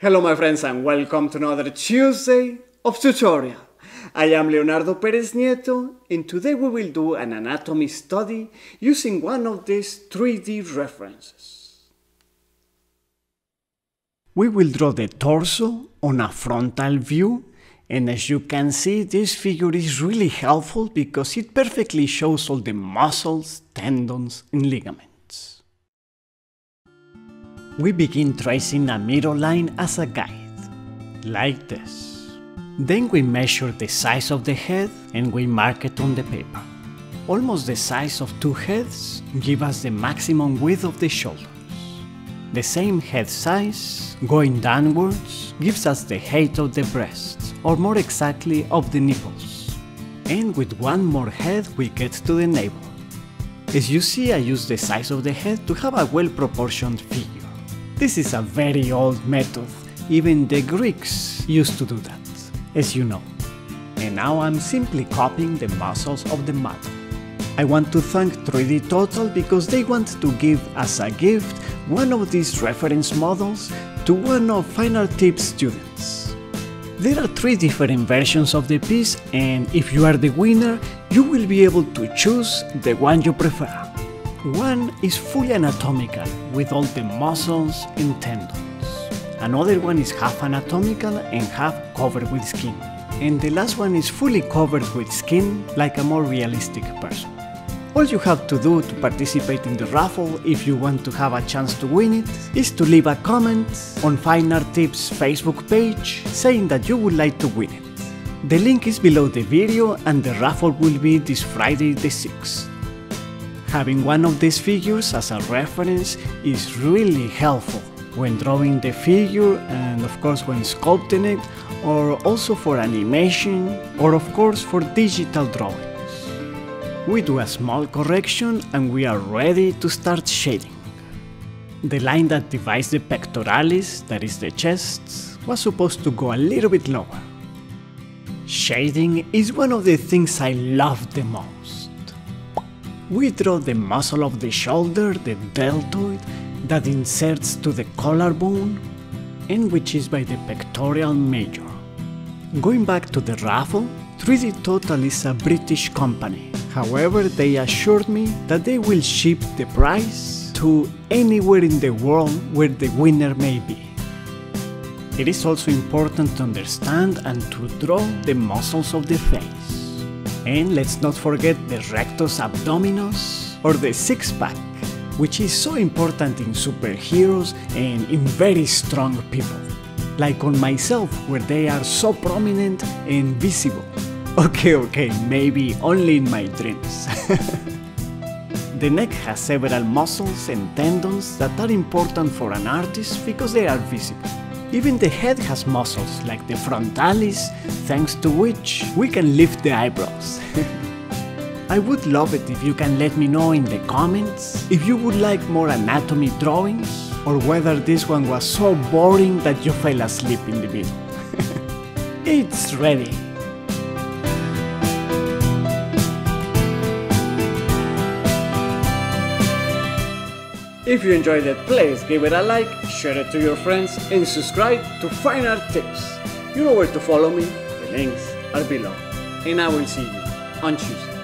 Hello my friends and welcome to another Tuesday of tutorial. I am Leonardo Pereznieto and today we will do an anatomy study using one of these 3D references. We will draw the torso on a frontal view and as you can see this figure is really helpful because it perfectly shows all the muscles, tendons and ligaments. We begin tracing a middle line as a guide, like this. Then we measure the size of the head and we mark it on the paper. Almost the size of two heads give us the maximum width of the shoulders. The same head size, going downwards, gives us the height of the breasts, or more exactly of the nipples. And with one more head we get to the navel. As you see I use the size of the head to have a well proportioned figure. This is a very old method, even the Greeks used to do that, as you know. And now I'm simply copying the muscles of the model. I want to thank 3D Total because they want to give as a gift one of these reference models to one of Fine Art Tips students. There are three different versions of the piece and if you are the winner, you will be able to choose the one you prefer. One is fully anatomical with all the muscles and tendons. Another one is half anatomical and half covered with skin. And the last one is fully covered with skin like a more realistic person. All you have to do to participate in the raffle if you want to have a chance to win it is to leave a comment on Fine Art Tips Facebook page saying that you would like to win it. The link is below the video and the raffle will be this Friday the 6th. Having one of these figures as a reference is really helpful when drawing the figure and of course when sculpting it or also for animation or of course for digital drawings. We do a small correction and we are ready to start shading. The line that divides the pectoralis, that is the chest, was supposed to go a little bit lower. Shading is one of the things I love the most. We draw the muscle of the shoulder, the deltoid, that inserts to the collarbone, and which is by the pectoral major. Going back to the raffle, 3D Total is a British company. However, they assured me that they will ship the prize to anywhere in the world where the winner may be. It is also important to understand and to draw the muscles of the face. And let's not forget the rectus abdominis or the six pack, which is so important in superheroes and in very strong people. Like on myself, where they are so prominent and visible. Okay, okay, maybe only in my dreams. the neck has several muscles and tendons that are important for an artist because they are visible. Even the head has muscles like the frontalis, thanks to which we can lift the eyebrows. I would love it if you can let me know in the comments if you would like more anatomy drawings or whether this one was so boring that you fell asleep in the video. it's ready! If you enjoyed it, please give it a like, share it to your friends, and subscribe to Fine Art Tips. You know where to follow me, the links are below. And I will see you on Tuesday.